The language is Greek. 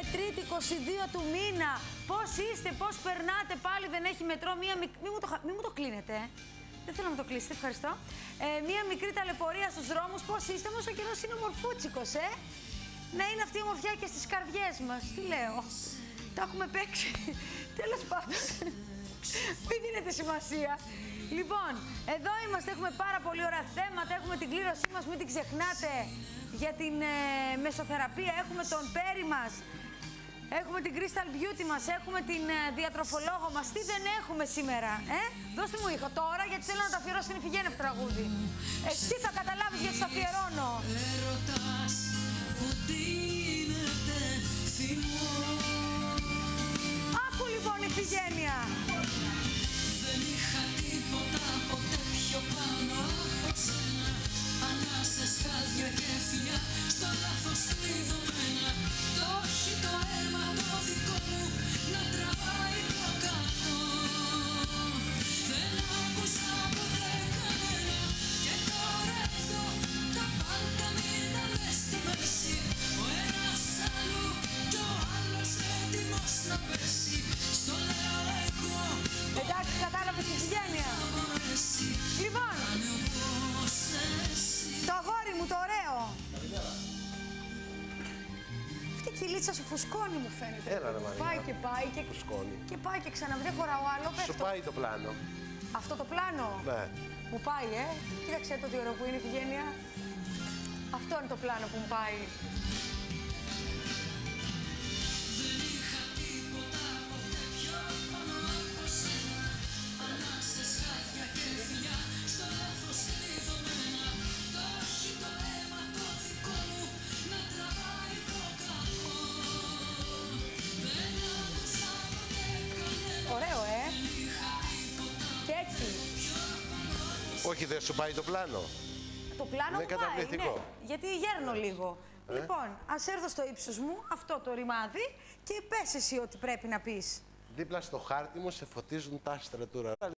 22 του μήνα. Πώς είστε, πώς περνάτε, πάλι δεν έχει μετρό. Μία μικ... Μη μου το, χα- μη μου το κλείνετε. ε. Δεν θέλω να μου το κλείσετε, ευχαριστώ. Ε, μία μικρή ταλαιπωρία στους δρόμους. Πώς είστε, όμως ο καιρός είναι ομορφούτσικος, ε. Να είναι αυτή η ομορφιά και στις καρδιές μας. Τι λέω. Τα έχουμε παίξει. Τέλος πάντων. Μην δίνετε σημασία. Λοιπόν, εδώ είμαστε, έχουμε πάρα πολύ ωραία θέματα, έχουμε την κλήρωσή μας, μην την ξεχνάτε για την ε, μεσοθεραπεία, έχουμε τον Πέρι μας, έχουμε την Crystal Beauty μας, έχουμε την ε, διατροφολόγο μας. Τι δεν έχουμε σήμερα, ε; Δώστε μου ήχο τώρα, γιατί θέλω να τα αφιερώσω στην Ιφηγένευ τραγούδι. Εσύ θα καταλάβεις γιατί τα αφιερώνω. Έρωτας που δίνεται θυμό Άκου λοιπόν Ιφηγένεια. Εντάξει, κατάλαβες Ιφηγένεια. μπορέσει Λοιπόν, όπως εσύ το αγόρι μου, το ωραίο. Αυτή η κυλίτσα σου φουσκώνει μου φαίνεται. Έλα, ρε, Μαρία. Πάει και πάει και, Φουσκώνει. και πάει και ξανά. Δεν χωράω άλλο. Σου Πέφτω. πάει το πλάνο. Αυτό το πλάνο; Ναι. μου πάει, ε. Κοίταξε το τι ωραίο που είναι η Φιγένεια. Αυτό είναι το πλάνο που μου πάει. Όχι, δεν σου πάει το πλάνο. Το πλάνο Είναι μου πάει, καταπληκτικό. ναι. Γιατί γέρνω λίγο. Λοιπόν, ας έρθω στο ύψος μου, αυτό το ρημάδι, και πες εσύ ό,τι πρέπει να πεις. Δίπλα στο χάρτη μου σε φωτίζουν τα άστρα του ουρανού.